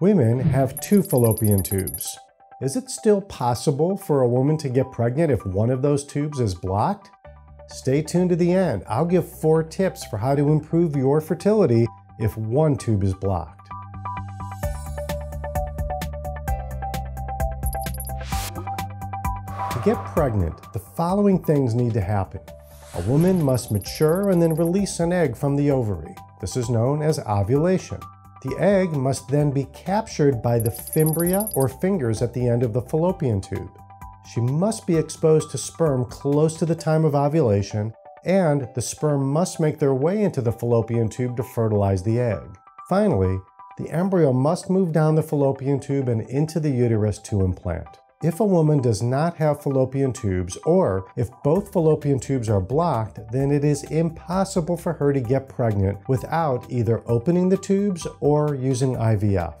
Women have two fallopian tubes. Is it still possible for a woman to get pregnant if one of those tubes is blocked? Stay tuned to the end. I'll give four tips for how to improve your fertility if one tube is blocked. To get pregnant, the following things need to happen. A woman must mature and then release an egg from the ovary. This is known as ovulation. The egg must then be captured by the fimbria or fingers at the end of the fallopian tube. She must be exposed to sperm close to the time of ovulation, and the sperm must make their way into the fallopian tube to fertilize the egg. Finally, the embryo must move down the fallopian tube and into the uterus to implant. If a woman does not have fallopian tubes, or if both fallopian tubes are blocked, then it is impossible for her to get pregnant without either opening the tubes or using IVF.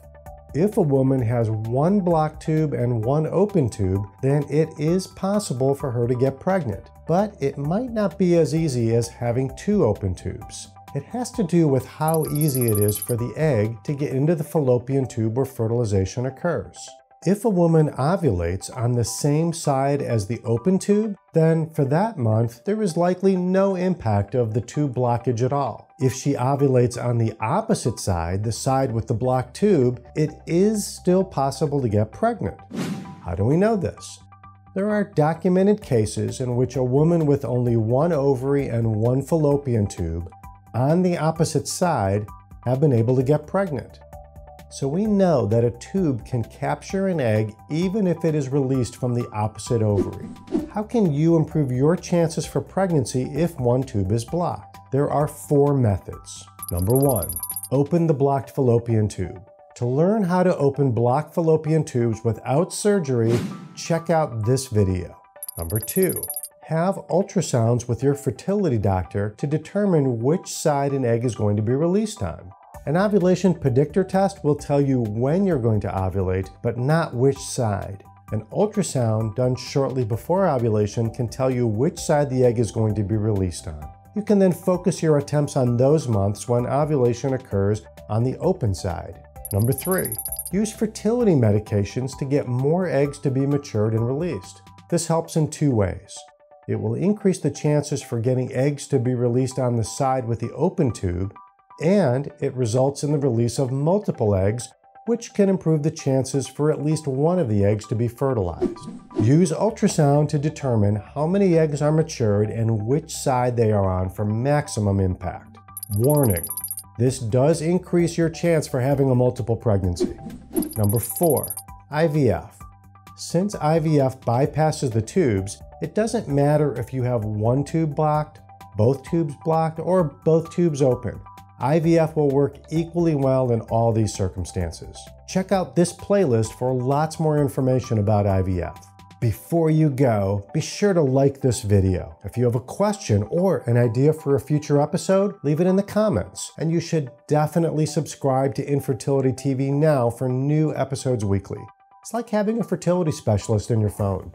If a woman has one blocked tube and one open tube, then it is possible for her to get pregnant. But it might not be as easy as having two open tubes. It has to do with how easy it is for the egg to get into the fallopian tube where fertilization occurs. If a woman ovulates on the same side as the open tube, then for that month, there is likely no impact of the tube blockage at all. If she ovulates on the opposite side, the side with the blocked tube, it is still possible to get pregnant. How do we know this? There are documented cases in which a woman with only one ovary and one fallopian tube on the opposite side have been able to get pregnant. So we know that a tube can capture an egg even if it is released from the opposite ovary. How can you improve your chances for pregnancy if one tube is blocked? There are four methods. Number one, open the blocked fallopian tube. To learn how to open blocked fallopian tubes without surgery, check out this video. Number two, have ultrasounds with your fertility doctor to determine which side an egg is going to be released on. An ovulation predictor test will tell you when you're going to ovulate, but not which side. An ultrasound done shortly before ovulation can tell you which side the egg is going to be released on. You can then focus your attempts on those months when ovulation occurs on the open side. Number three, use fertility medications to get more eggs to be matured and released. This helps in two ways. It will increase the chances for getting eggs to be released on the side with the open tube, and it results in the release of multiple eggs, which can improve the chances for at least one of the eggs to be fertilized. Use ultrasound to determine how many eggs are matured and which side they are on for maximum impact. Warning, this does increase your chance for having a multiple pregnancy. Number four, IVF. Since IVF bypasses the tubes, it doesn't matter if you have one tube blocked, both tubes blocked, or both tubes open. IVF will work equally well in all these circumstances. Check out this playlist for lots more information about IVF. Before you go, be sure to like this video. If you have a question or an idea for a future episode, leave it in the comments. And you should definitely subscribe to Infertility TV now for new episodes weekly. It's like having a fertility specialist in your phone.